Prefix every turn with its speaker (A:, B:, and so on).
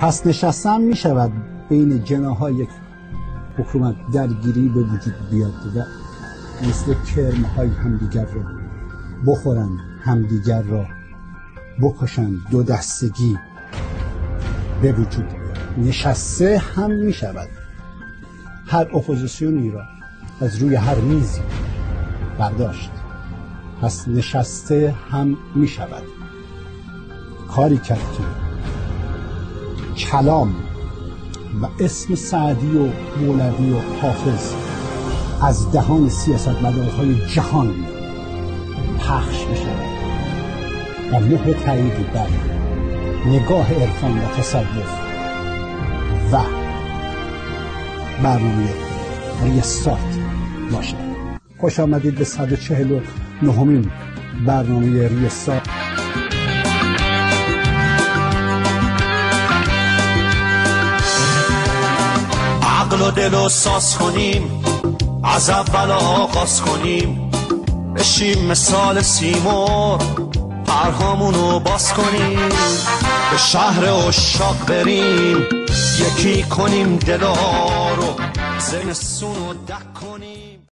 A: پس نشسته می شود بین جناح‌های یک حکومت درگیری به وجود بیاد و مثل کرم های همدیگر را بخورن همدیگر را بکشن دو دستگی به وجود نشسته هم می شود هر اپوزیسیونی را از روی هر میزی برداشت. پس نشسته هم می شود کاری کرد که کلام و اسم سعدی و مولوی و حافظ از دهان سیاست های جهان پخش می شود و مهر تاییدی بر نگاه عرفان و تصوف و برنامه ریستارت باشد خوش آمدید به 149 همین برنامه ریستارت
B: عقل و دل و ساز کنیم. از اول آغاز کنیم. بشیم مثال سیمور پرهامونو باز کنیم. به شهر اشاق بریم. یکی کنیم دلا رو. زمستون رو دک کنیم.